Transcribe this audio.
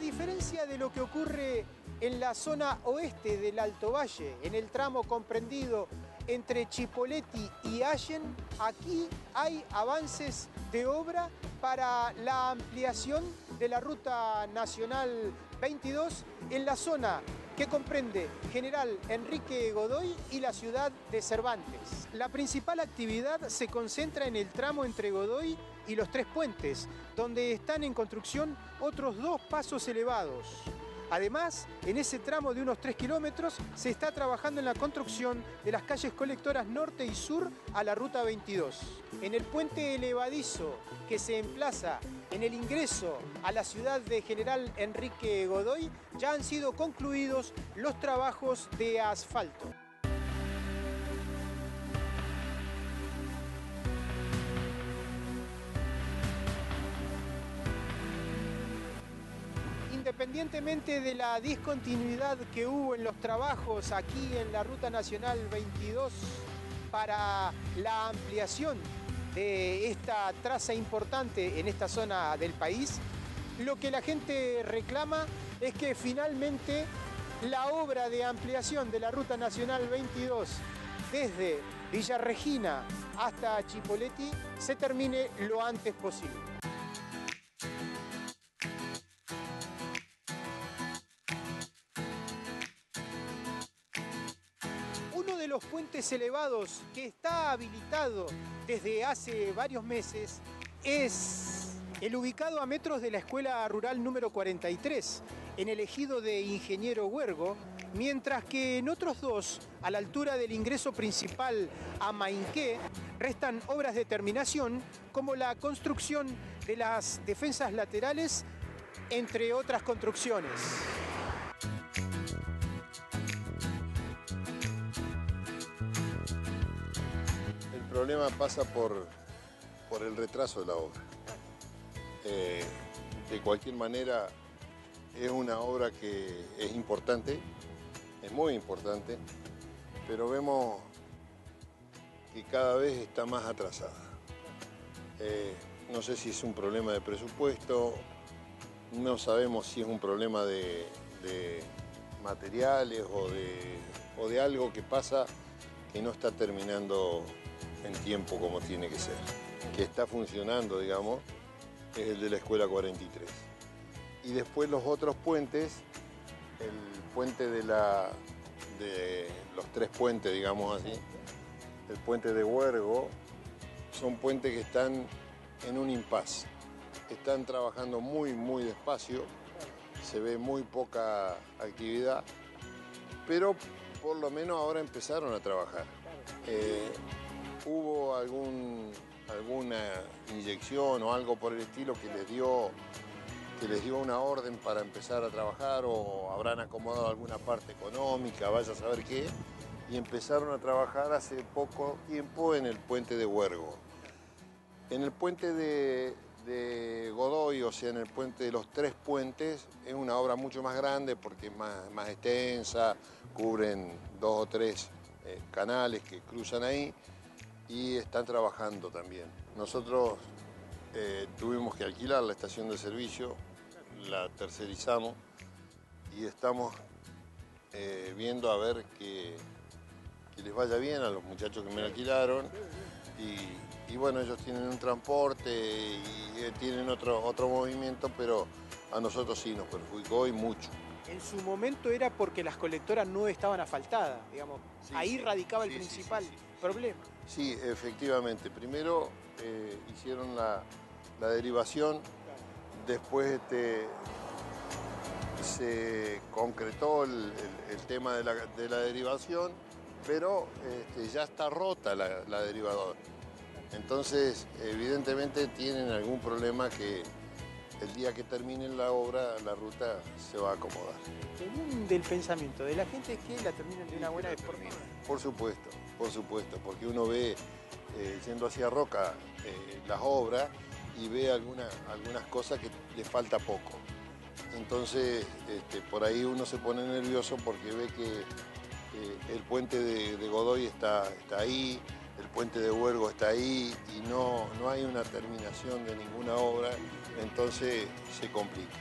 diferencia de lo que ocurre en la zona oeste del Alto Valle, en el tramo comprendido entre Chipoleti y Allen, aquí hay avances de obra para la ampliación de la Ruta Nacional 22 en la zona que comprende General Enrique Godoy y la ciudad de Cervantes. La principal actividad se concentra en el tramo entre Godoy y los Tres Puentes, donde están en construcción otros dos pasos elevados. Además, en ese tramo de unos 3 kilómetros se está trabajando en la construcción de las calles colectoras norte y sur a la ruta 22. En el puente elevadizo que se emplaza en el ingreso a la ciudad de General Enrique Godoy ya han sido concluidos los trabajos de asfalto. Independientemente de la discontinuidad que hubo en los trabajos aquí en la Ruta Nacional 22 para la ampliación de esta traza importante en esta zona del país, lo que la gente reclama es que finalmente la obra de ampliación de la Ruta Nacional 22 desde Villa Regina hasta Chipoleti se termine lo antes posible. Los puentes elevados que está habilitado desde hace varios meses es el ubicado a metros de la Escuela Rural número 43, en el ejido de Ingeniero Huergo, mientras que en otros dos, a la altura del ingreso principal a Mainqué, restan obras de terminación como la construcción de las defensas laterales, entre otras construcciones. Problema pasa por, por el retraso de la obra. Eh, de cualquier manera, es una obra que es importante, es muy importante, pero vemos que cada vez está más atrasada. Eh, no sé si es un problema de presupuesto, no sabemos si es un problema de, de materiales o de, o de algo que pasa que no está terminando en tiempo como tiene que ser. Que está funcionando, digamos, es el de la Escuela 43. Y después los otros puentes, el puente de, la, de los tres puentes, digamos así, el puente de Huergo, son puentes que están en un impasse. Están trabajando muy, muy despacio, se ve muy poca actividad, pero por lo menos ahora empezaron a trabajar. Eh, ¿Hubo algún, alguna inyección o algo por el estilo que les dio que les dio una orden para empezar a trabajar o habrán acomodado alguna parte económica, vaya a saber qué, y empezaron a trabajar hace poco tiempo en el puente de Huergo. En el puente de, Godoy, o sea, en el puente de los tres puentes, es una obra mucho más grande porque es más, más extensa, cubren dos o tres eh, canales que cruzan ahí y están trabajando también. Nosotros eh, tuvimos que alquilar la estación de servicio, la tercerizamos y estamos eh, viendo a ver que, que, les vaya bien a los muchachos que me la alquilaron y, y bueno, ellos tienen un transporte y eh, tienen otro, otro movimiento, pero a nosotros sí nos perjudicó y mucho. En su momento era porque las colectoras no estaban asfaltadas, digamos. Sí, Ahí sí, radicaba sí, el principal problema. Sí, efectivamente. Primero eh, hicieron la, la derivación, después este, se concretó el, el- el tema de la, de la derivación, pero este, ya está rota la, la derivadora. Entonces, evidentemente tienen algún problema que el día que terminen la obra, la ruta se va a acomodar. Según del pensamiento de la gente es que la terminen de una buena vez por todas. Por supuesto, por supuesto, porque uno ve, eh, yendo hacia Roca, eh, las obras y ve alguna- algunas cosas que le falta poco. Entonces, este, por ahí uno se pone nervioso porque ve que eh, el puente de, de Godoy está, está ahí, el puente de Huergo está ahí y no, no hay una terminación de ninguna obra, entonces se complica.